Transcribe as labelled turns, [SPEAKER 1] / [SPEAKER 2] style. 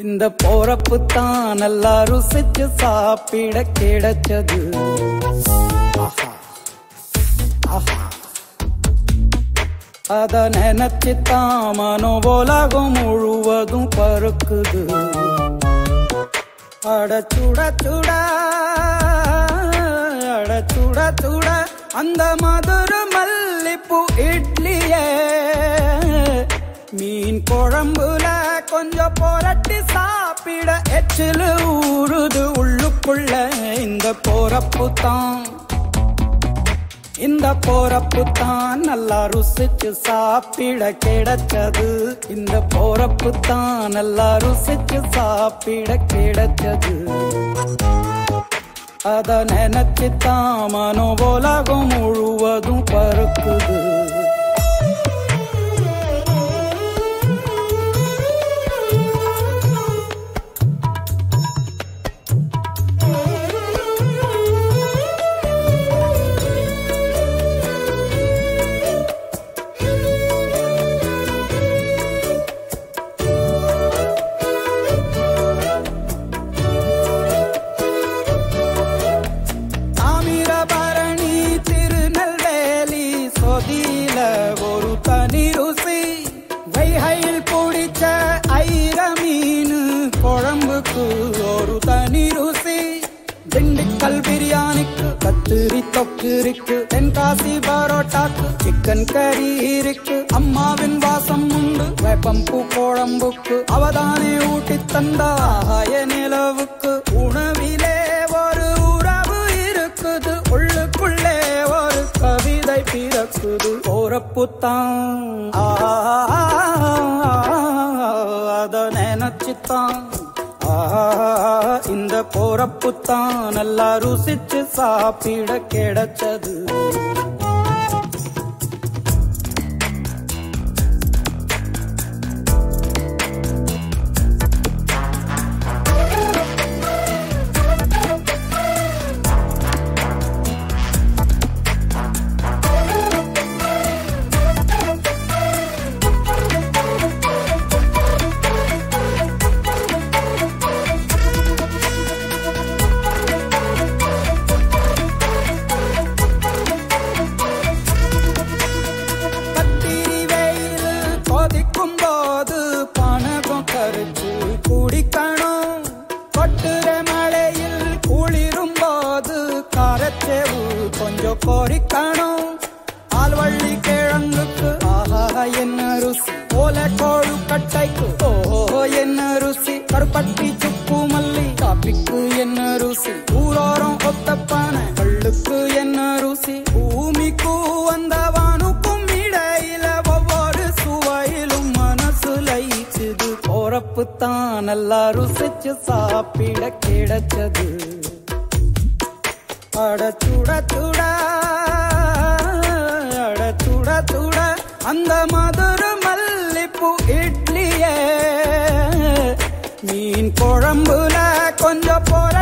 [SPEAKER 1] இந்த போறப்பு தான் நல்லா ருசிச்சு சாப்பிட கிடைச்சது. அத நினைச்சு தான் மனோ உலகம் முழுவதும் பருக்குது அட சுட சுட அட சுட சுட அந்த மதுர மல்லிப்பூ இட்லியே. மீன் குழம்புல கொஞ்சம் புரட்டி சாப்பிட எச்சிலு ஊறுது உள்ளுக்குள்ள. இந்த போறப்பு தான். இந்த போறப்பு தான் நல்லா ருசிச்சு சாப்பிட கிடைச்சது. இந்த போறப்பு தான் நல்லா ருசிச்சு சாப்பிட கிடைச்சது. அத நினைச்சு தான் மனோ உலகம் முழுவதும் பறக்குது. தனி ருசி வைகையில் பிடிச்ச ஐர மீன் குழம்புக்கு ஒரு தனி ருசி திண்டுக்கல் பிரியாணிக்கு கத்திரி தொக்கு இருக்கு தென்காசி பரோட்டாக்கு சிக்கன் கறி இருக்கு. அம்மாவின் வாசம் உண்டு வேப்பம்பூ குழம்புக்கு அவதானே ஊட்டி தந்தாய நிலவுக்கு. உணவு போறப்புத்தான் அத நினைச்சுத்தான். இந்த போறப்புத்தான் நல்லா ருசிச்சு சாப்பிட கிடைச்சது. கொதிக்கும் போது பணகம் கரைச்சு குடிக்கணும். கொட்டுற மழையில் குளிரும் போது காரச்சேவு கொஞ்சம் பொறிக்கணும். ஆல்வள்ளி கிழங்குக்கு ஆஹா என்ன ருசி. ஓல கோழு கட்டைக்கு ஓஹோ என்ன ருசி. கருப்பட்டி சுக்கு மல்லி காப்பிக்கு என்ன ருசி. ஊரோரம் ஒத்தப்பான போறப்பு தான் நல்லா ருசிச்சு சாப்பிட கிடைச்சது. அட சுட சுட சுட அந்த மதுர மல்லிப்பூ இட்லியே. மீன் குழம்புல கொஞ்சம் போற